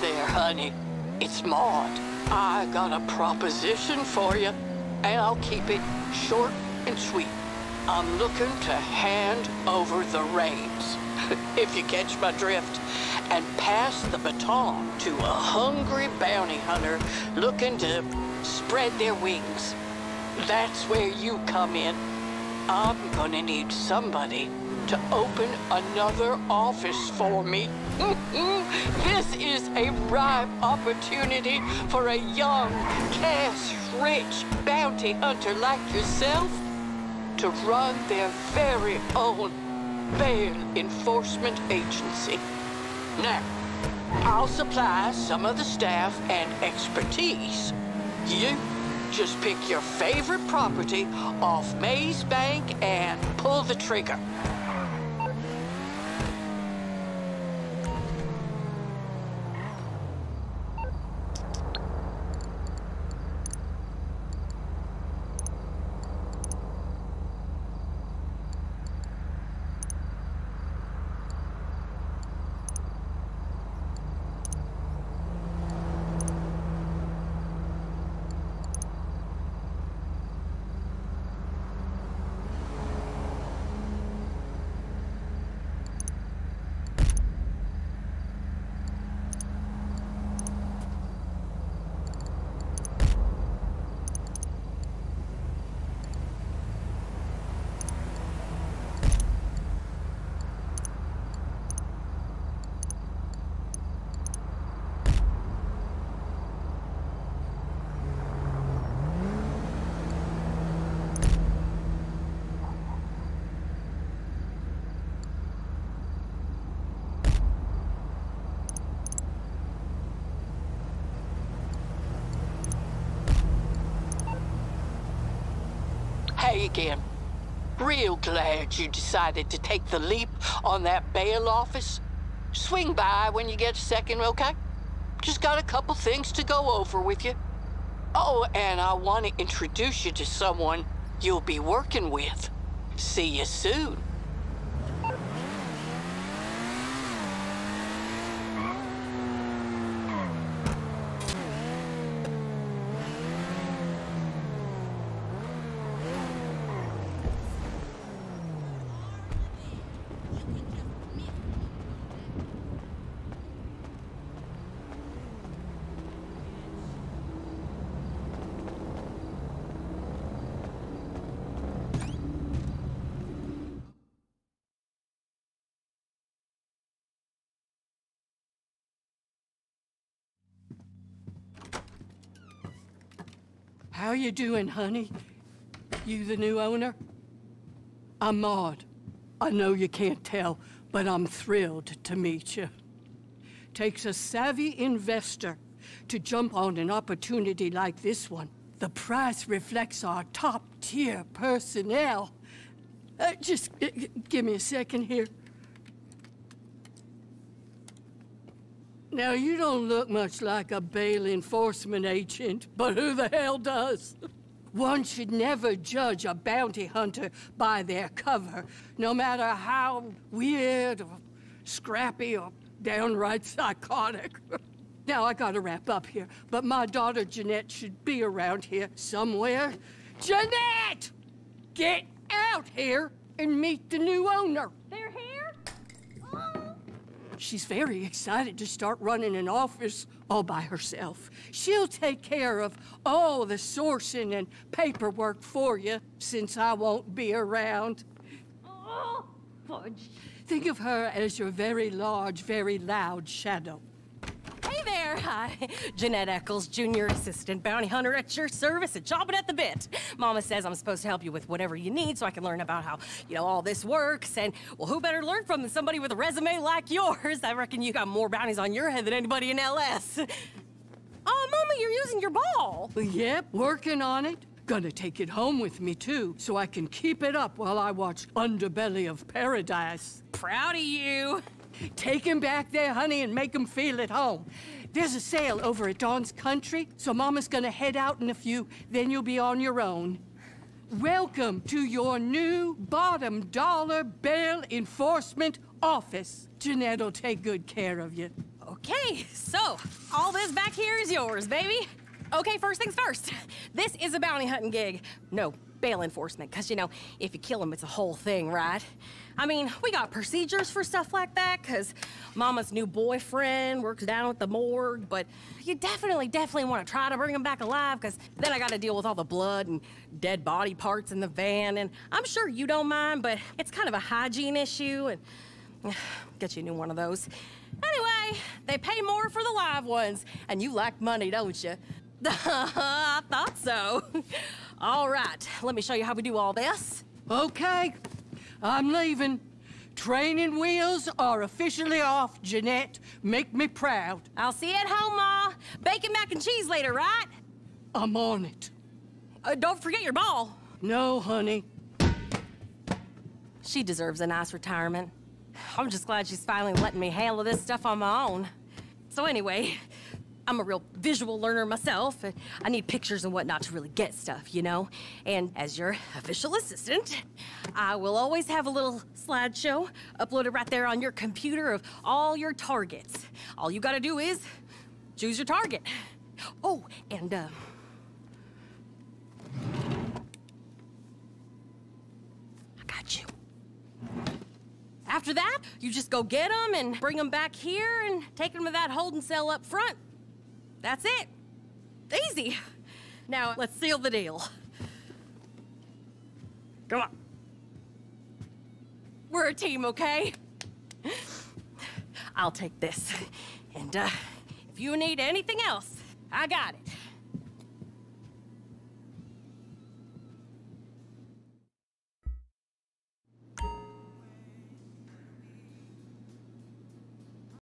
There, honey. It's Maude. I got a proposition for you, and I'll keep it short and sweet. I'm looking to hand over the reins, if you catch my drift, and pass the baton to a hungry bounty hunter looking to spread their wings. That's where you come in. I'm gonna need somebody to open another office for me. Mm-hmm. This is a ripe opportunity for a young, cash-rich bounty hunter like yourself to run their very own bail enforcement agency. Now, I'll supply some of the staff and expertise. You just pick your favorite property off Maze Bank and pull the trigger. Again. Real glad you decided to take the leap on that bail office. Swing by when you get a second, okay? Just got a couple things to go over with you. Oh, and I want to introduce you to someone you'll be working with. See you soon. How you doing, honey? You the new owner? I'm Maude. I know you can't tell, but I'm thrilled to meet you. Takes a savvy investor to jump on an opportunity like this one. The price reflects our top-tier personnel. Uh, just uh, give me a second here. Now, you don't look much like a bail enforcement agent, but who the hell does? One should never judge a bounty hunter by their cover, no matter how weird or scrappy or downright psychotic. now, I gotta wrap up here, but my daughter Jenette should be around here somewhere. Jenette! Get out here and meet the new owner. They're here? She's very excited to start running an office all by herself. She'll take care of all the sourcing and paperwork for you since I won't be around. Oh, fudge. Think of her as your very large, very loud shadow. Hi. Jenette Eccles, junior assistant bounty hunter at your service and chomping at the bit. Mama says I'm supposed to help you with whatever you need so I can learn about how, you know, all this works. And, well, who better learn from than somebody with a resume like yours? I reckon you got more bounties on your head than anybody in LS. Oh, Mama, you're using your ball. Yep, working on it. Gonna take it home with me, too, so I can keep it up while I watch Underbelly of Paradise. Proud of you. Take him back there, honey, and make him feel at home. There's a sale over at Don's Country, so Mama's gonna head out in a few, then you'll be on your own. Welcome to your new bottom dollar bail enforcement office. Jenette'll take good care of you. Okay, so all this back here is yours, baby. Okay, first things first. This is a bounty hunting gig. No, bail enforcement, because, you know, if you kill him, it's a whole thing, right? I mean, we got procedures for stuff like that, because Mama's new boyfriend works down at the morgue, but you definitely, definitely want to try to bring him back alive, because then I got to deal with all the blood and dead body parts in the van, and I'm sure you don't mind, but it's kind of a hygiene issue, and get you a new one of those. Anyway, they pay more for the live ones, and you like money, don't you? I thought so. All right, let me show you how we do all this. Okay, I'm leaving. Training wheels are officially off, Jenette. Make me proud. I'll see you at home, Ma. Bacon mac and cheese later, right? I'm on it. Uh, don't forget your ball. No, honey. She deserves a nice retirement. I'm just glad she's finally letting me handle this stuff on my own. So anyway, I'm a real visual learner myself. I need pictures and whatnot to really get stuff, you know? And as your official assistant, I will always have a little slideshow uploaded right there on your computer of all your targets. All you gotta do is choose your target. Oh, and, uh... I got you. After that, you just go get them and bring them back here and take them to that holding cell up front. That's it. Easy. Now, let's seal the deal. Come on. We're a team, okay? I'll take this. And, uh, if you need anything else, I got it.